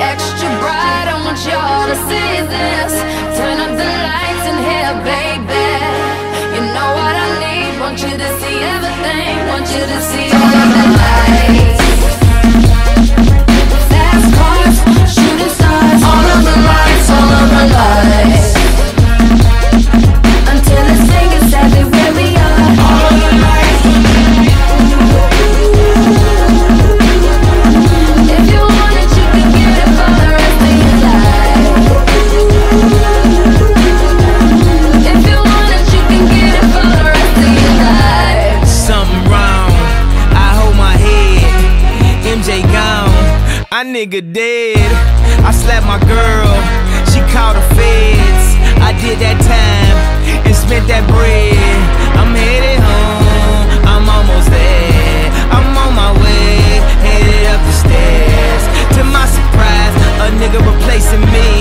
extra bright. I want y'all to see this. Turn up the lights in here, baby. You know what I need. Want you to see everything. Want you to see all of the light. my nigga dead. I slapped my girl, she called the feds. I did that time and spent that bread. I'm headed home, I'm almost there. I'm on my way, headed up the stairs. To my surprise, a nigga replacing me.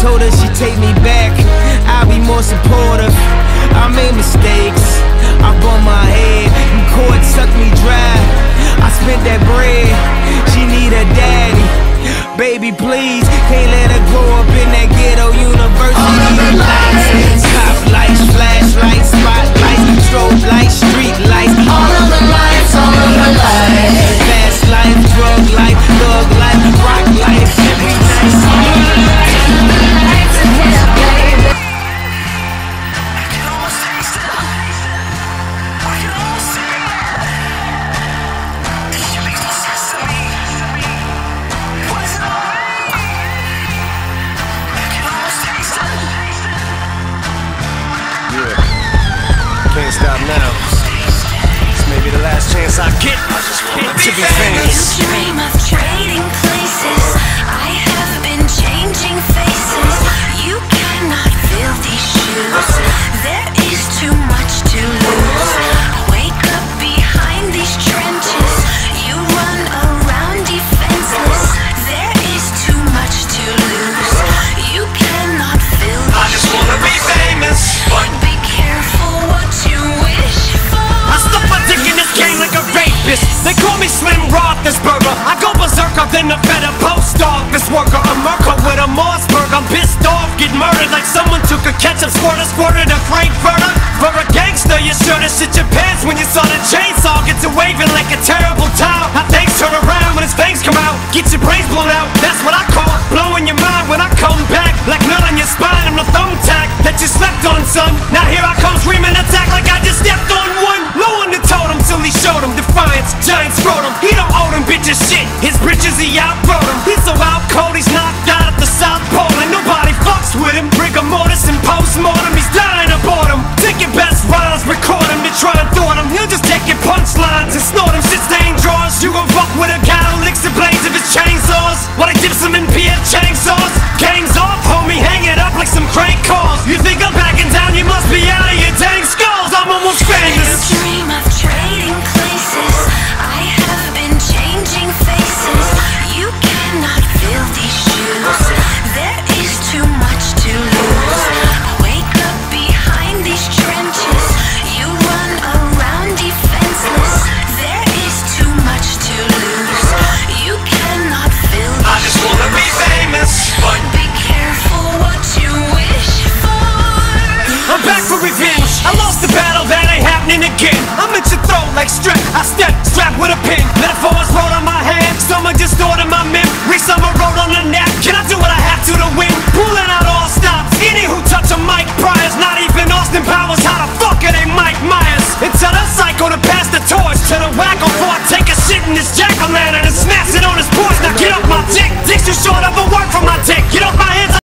Told her she take me back, I'll be more supportive. I made mistakes, I bumped my head. And cord sucked me dry, I spent that bread. She need a daddy, baby please Can't let her grow up in that ghetto, you last chance I get to be famous. better post dog. This worker, a murker with a Mossberg. I'm pissed off, get murdered like someone took a ketchup squirter, squirted a Frankfurter. For a gangster, you sure to shit your pants when you saw the chainsaw. Get to waving like a terrible towel. How things turn around when his fangs come out. Get your brains blown out. I brought him. He's so out cold, he's not. I'm at your throat like strap. I step strapped with a pin. Metaphors roll